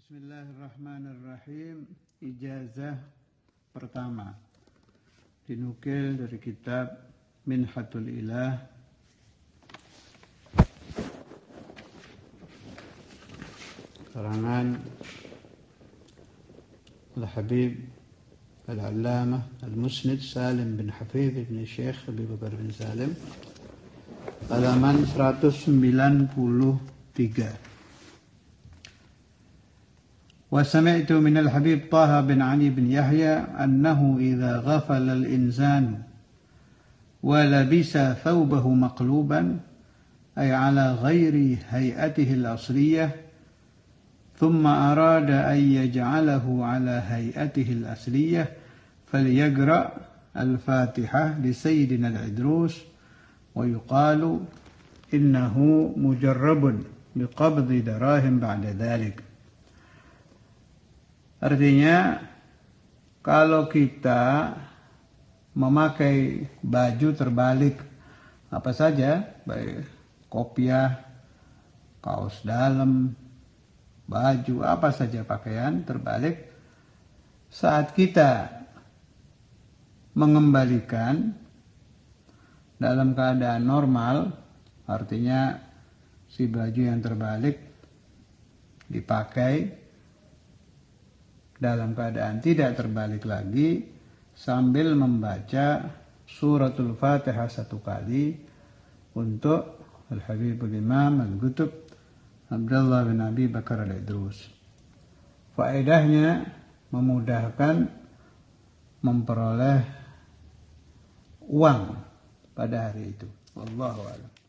Bismillahirrahmanirrahim. Ijazah pertama. Dinukil dari kitab Minhatul Ilah. Karangan Al-Habib Al-Allamah Al-Musnid Salim bin Hafiz bin Syekh Habib Bakar bin Salim. Halaman 193 وسمعت من الحبيب طه بن علي بن يحيى أنه إذا غفل الإنسان ولبس ثوبه مقلوبا أي على غير هيئته الأصلية ثم أراد أن يجعله على هيئته الأصلية فليقرأ الفاتحة لسيدنا العدروس ويقال إنه مجرب بقبض دراهم بعد ذلك. Artinya kalau kita memakai baju terbalik apa saja, baik kopiah, kaos dalam, baju, apa saja pakaian terbalik, saat kita mengembalikan dalam keadaan normal, artinya si baju yang terbalik dipakai dalam keadaan tidak terbalik lagi sambil membaca suratul Fatihah satu kali untuk Al-Habibul Imam Al-Gutub Abdullah bin Abi Bakar Al-Idrus. Faedahnya memudahkan memperoleh uang pada hari itu. Wallahu a'lam.